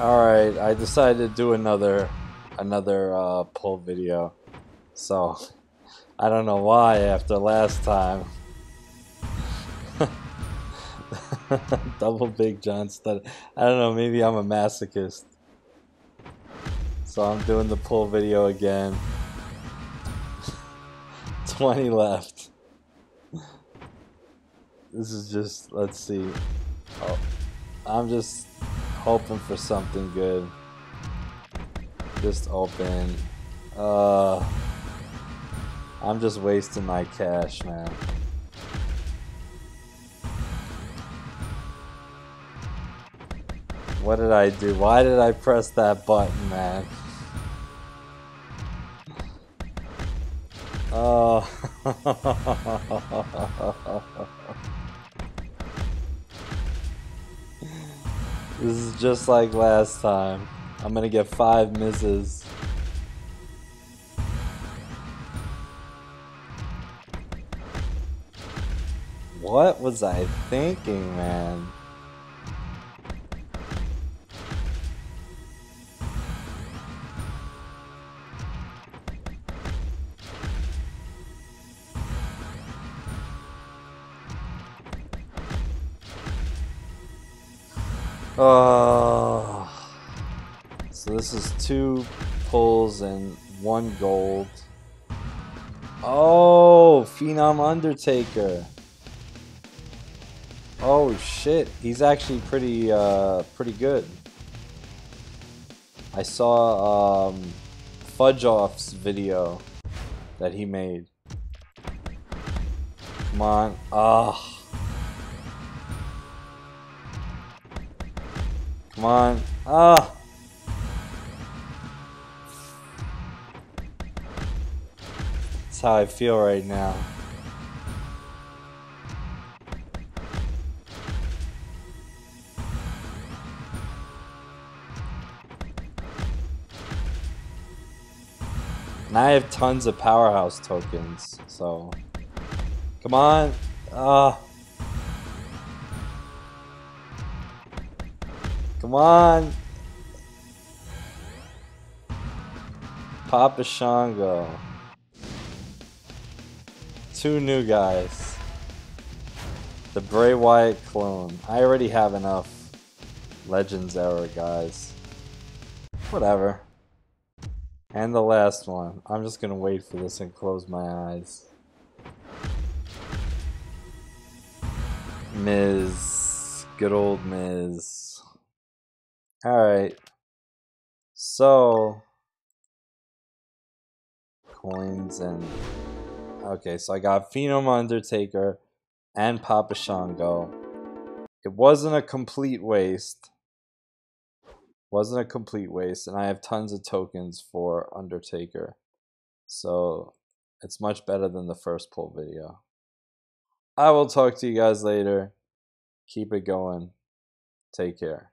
Alright, I decided to do another another uh, pull video. So I don't know why after last time. Double Big John Studd. I don't know, maybe I'm a masochist. So I'm doing the pull video again. 20 left. This is just, let's see. Oh, I'm just hoping for something good. Just open. Uh, I'm just wasting my cash, man. What did I do? Why did I press that button, man? Oh. this is just like last time. I'm gonna get five misses. What was I thinking, man? Oh. So this is two pulls and one gold. Oh, Phenom Undertaker. Oh shit, he's actually pretty uh pretty good. I saw um Fudge Off's video that he made. Come on. Ah. Come on. Ah! That's how I feel right now. And I have tons of powerhouse tokens, so... Come on! Ah! Come on. Papa Shango. Two new guys. The Bray Wyatt clone. I already have enough Legends era guys. Whatever. And the last one. I'm just gonna wait for this and close my eyes. Miz. Good old Miz. Alright. So coins and okay, so I got Phenom Undertaker and Papa Shango. It wasn't a complete waste. Wasn't a complete waste, and I have tons of tokens for Undertaker. So it's much better than the first pull video. I will talk to you guys later. Keep it going. Take care.